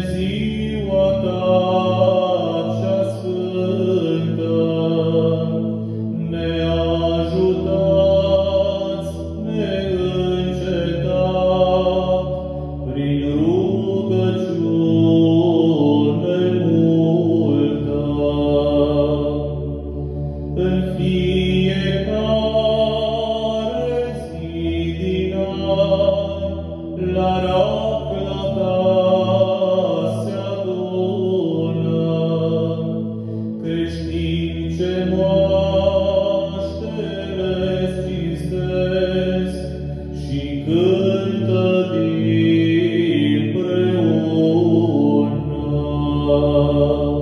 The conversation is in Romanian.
ziua ta. Oh.